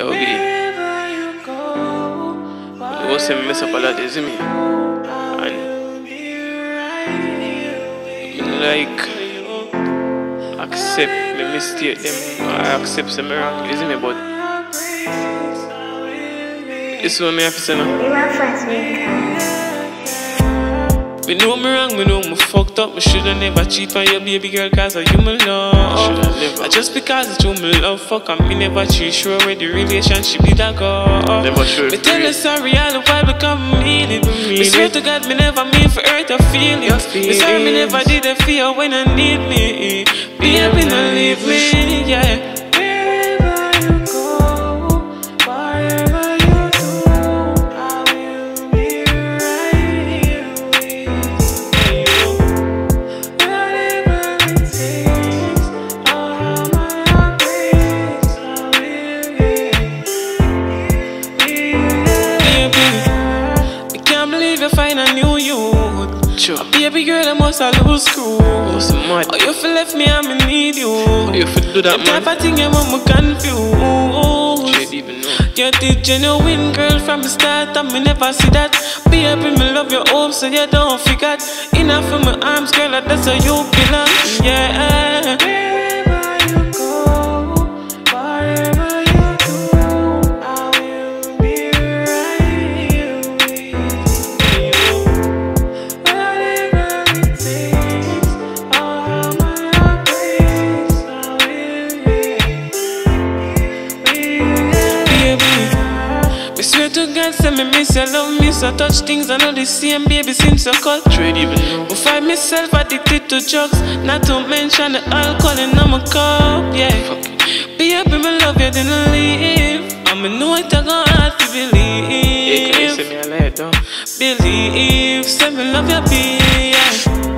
Yo, B. You say me mess up a lot, see me? And like accept me mistake them. I accept some wrong, see me? But this one me have to say now. You are first maker. Me know me wrong, me know me fucked up. Me shoulda never cheat on your baby girl, cause of you me love. Just because it's you me love, fuck, and me never cheat. Sure, where the relationship did I go? Never sure Me tell you sorry all the while because me mean it. Me swear to God, me never mean for hurt your feelings. Me sorry me never did it feel when I need me. Baby, don't leave me, yeah. I believe you find a new youth. Sure. A baby girl, I must have lose screw. What's mad? Oh, oh you feel left me, I me need you. Oh, you fit do that, type man. of thing, you want me confused. Shit, even know. You're the genuine girl from the start, and me never see that. Baby, me love your hope, so you don't forget. Enough for my arms, girl, that's how you belong. Yeah. Swear to God, say me miss your love, me so touch things I know the same, baby, since so cut. Trade even know. But find myself addicted to drugs, not to mention the alcohol in my cup, yeah. Baby, me love you, didn't leave. And me know it a go hard to Yeah, believe. say me a lie, though? Believe, say me love you, baby.